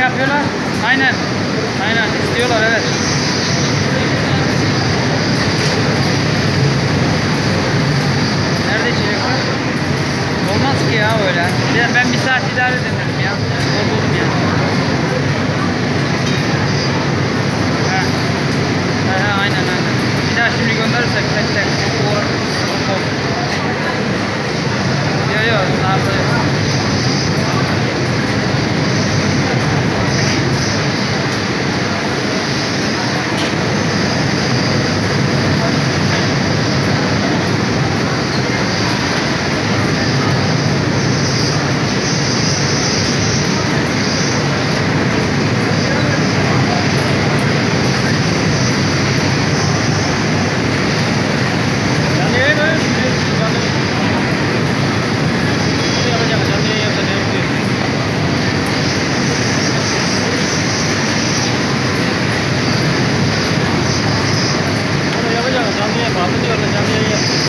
şey yapıyorlar. Aynen. Aynen istiyorlar evet. Nerede içecek var? Olmaz ki ya öyle. Ben bir saat idare edinirim ya. Bozuldum ya. Ha. Ha, aynen aynen. Bir daha şimdi gönderirsek tek tek. Banget 样